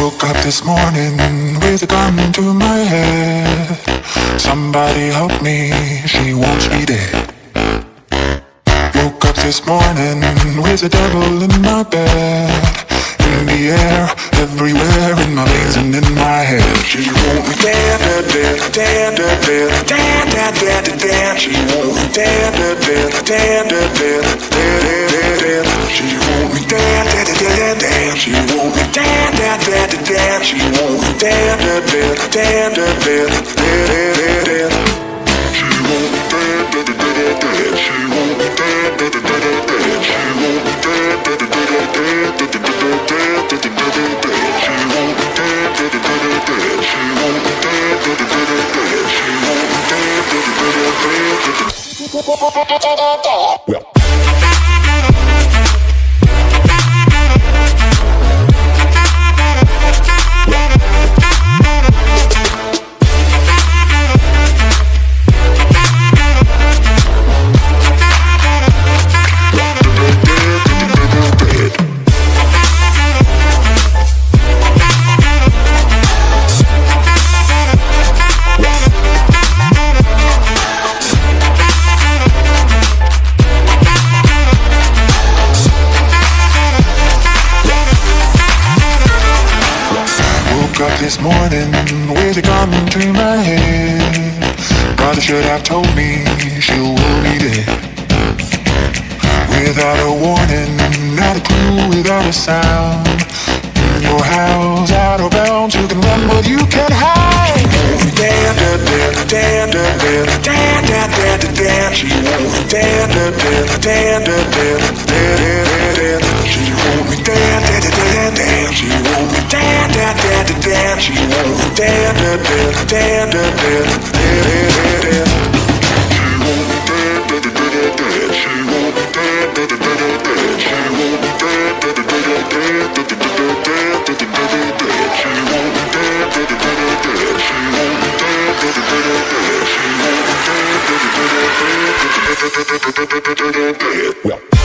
Woke up this morning with a gun to my head. Somebody help me, she wants me dead. Woke up this morning with the devil in my bed. In the air, everywhere, in my veins and in my head. She won't me dead, dead, dead, dead, dead, dead, dead, dead, dead, dead. She won't me dead, dead, dead, dead, dead, dead, dead. Dead. She won't dead, dead, dead, dead, dead, dead, dead. She won't dead, dead, dead, dead. She won't dead, dead, dead, dead. She won't dead, dead, dead, dead, dead, dead, dead, dead, dead. She won't dead, dead, dead, dead. She won't dead, dead, dead, dead. She won't be dead, dead, dead, this morning with a gun to my head. Brother should have told me she will be dead. Without a warning, not a clue, without a sound. In your house, out of bounds, you can run, but you can't hide. Dead, dead, dead, dead, dead, dead, dead, dead, dead, dead, dead. She won't be dead, dead, dead, she wants to dance, dance, dance, dance, dance, dance. She wants to dance, dance, dance, dance. She wants to dance, dance, dance, dance. She wants to dance, dance, dance, dance. She wants to dance, dance, dance, dance. She wants to dance, dance, dance, dance. She wants to dance, dance, dance, dance. She wants to dance, dance, dance, dance. Well.